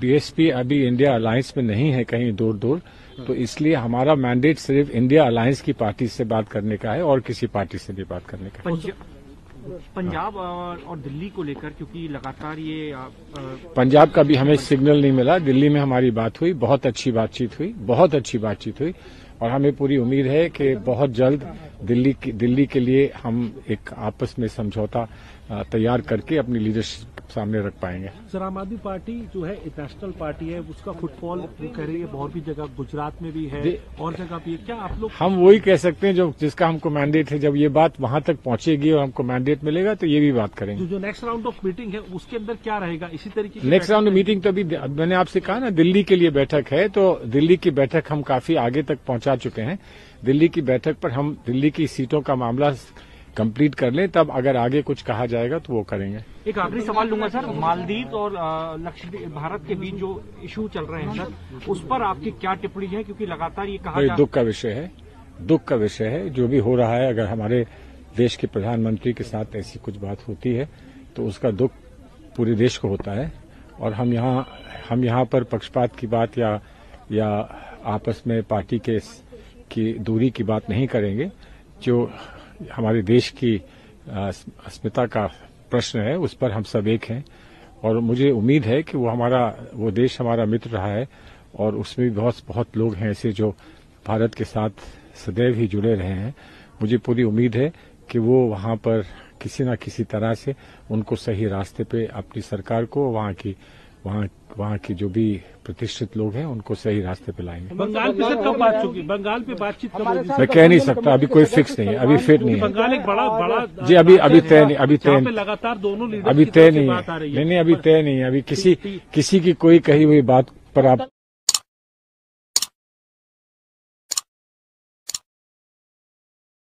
BSP अभी India alliance में नहीं है कहीं दूर दूर तो इसलिए हमारा मैंडेट सिर्फ़ इंडिया अलायंस की पार्टी से बात करने का है और किसी पार्टी से भी बात करने का है। पंजाब और और दिल्ली को लेकर क्योंकि लगातार ये आ, पंजाब का भी हमें सिग्नल नहीं मिला। दिल्ली में हमारी बात हुई बहुत अच्छी बातचीत हुई बहुत अच्छी बातचीत हुई। और हमें पूरी उम्मीद है कि बहुत जल्द दिल्ली की दिल्ली के लिए हम एक आपस में समझौता तैयार करके अपनी लीडरशिप सामने रख पाएँगे। सर आम आदमी पार्टी जो है नेशनल पार्टी है उसका फुटफॉल कह रही है बहुत भी जगह गुजरात में भी है और जगह भी है। क्या आप लोग हम वही कह सकते हैं जो जिसका हमको मैंडेट है जब ये बात वहाँ तक पहुंचेगी और हमको मैंडेट मिलेगा तो ये भी बात करेंगे। जो नेक्स्ट राउंड ऑफ़ मीटिंग है उसके अंदर क्या रहेगा? इसी तरीके नेक्स्ट राउंड मीटिंग तो अभी मैंने आपसे कहा ना दिल्ली के लिए बैठक है तो दिल्ली की बैठक हम काफ़ी आगे तक पहुँचा चुके हैं। दिल्ली की बैठक पर हम दिल्ली की सीटों का मामला कंप्लीट कर लें तब अगर आगे कुछ कहा जाएगा तो वो करेंगे। एक आखिरी सवाल लूँगा सर। मालदीव और लक्षद्वीप भारत के बीच जो इशू चल रहे हैं सर उस पर आपकी क्या टिप्पणी है? क्योंकि लगातार ये कहा जा दुख का विषय है। दुख का विषय है। जो भी हो रहा है अगर हमारे देश के प्रधानमंत्री के साथ ऐसी कुछ बात होती है तो उसका दुख पूरे देश को होता है। और हम यहाँ हम यहाँ पर पक्षपात की बात या या आपस में पार्टी के की दूरी की बात नहीं करेंगे, जो हमारे देश की अस्मिता का प्रश्न है, उस पर हम सब एक हैं। और मुझे उम्मीद है कि वो हमारा, वो देश हमारा मित्र रहा है, और उसमें भी बहुत बहुत लोग हैं ऐसे जो भारत के साथ सदैव ही जुड़े रहे हैं। मुझे पूरी उम्मीद है कि वो वहाँ पर किसी न किसी तरह से उनको सही रास्ते पे अपनी सरकार को, वहाँ की वहाँ वहाँ के जो भी प्रतिष्ठित लोग हैं उनको सही रास्ते पे लाएँगे। बंगाल पे सर कब बात होगी बंगाल पे बातचीत कब होगी। मैं कह नहीं सकता अभी कोई फिक्स नहीं है अभी फिट नहीं है। बंगाल एक बड़ा बड़ा जी अभी अभी तय नहीं अभी तय पे लगातार दोनों लीडर अभी तय है नहीं है। नहीं अभी तय नहीं है। अभी किसी किसी की कोई कही हुई बात पर आप